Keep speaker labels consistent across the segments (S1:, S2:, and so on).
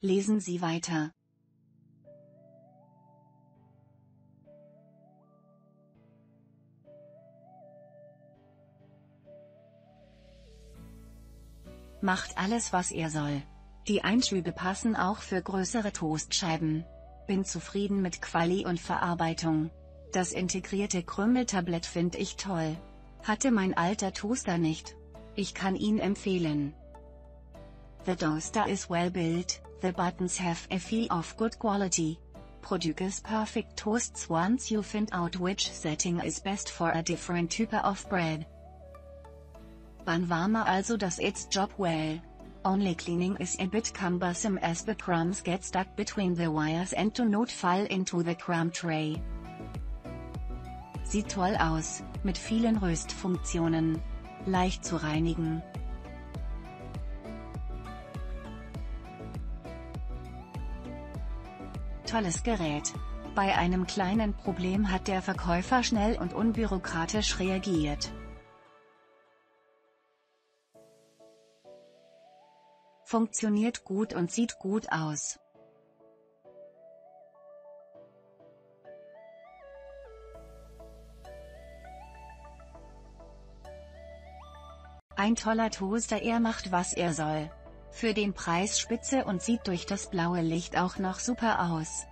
S1: Lesen Sie weiter. Macht alles was er soll. Die Einschübe passen auch für größere Toastscheiben. Bin zufrieden mit Quali und Verarbeitung. Das integrierte Krümeltablett finde ich toll. Hatte mein alter Toaster nicht. Ich kann ihn empfehlen. The toaster is well built, the buttons have a feel of good quality. Produces perfect toasts once you find out which setting is best for a different type of bread. Wann warmer also das its job well. Only cleaning is a bit cumbersome as the crumbs get stuck between the wires and do not fall into the crumb tray. Sieht toll aus, mit vielen Röstfunktionen. Leicht zu reinigen. Tolles Gerät. Bei einem kleinen Problem hat der Verkäufer schnell und unbürokratisch reagiert. Funktioniert gut und sieht gut aus. Ein toller Toaster er macht was er soll. Für den Preis spitze und sieht durch das blaue Licht auch noch super aus.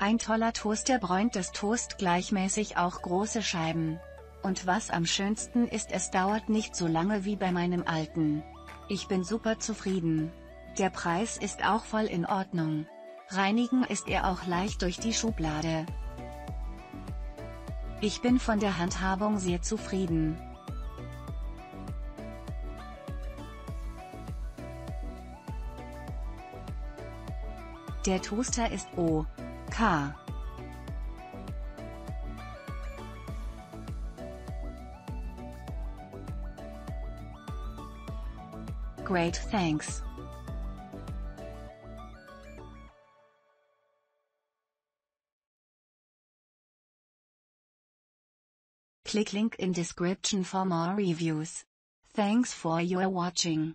S1: Ein toller Toaster bräunt das Toast gleichmäßig auch große Scheiben. Und was am schönsten ist es dauert nicht so lange wie bei meinem alten. Ich bin super zufrieden. Der Preis ist auch voll in Ordnung. Reinigen ist er auch leicht durch die Schublade. Ich bin von der Handhabung sehr zufrieden. Der Toaster ist OK. Great thanks. Click link in description for more reviews. Thanks for your watching.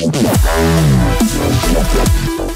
S2: Thank you.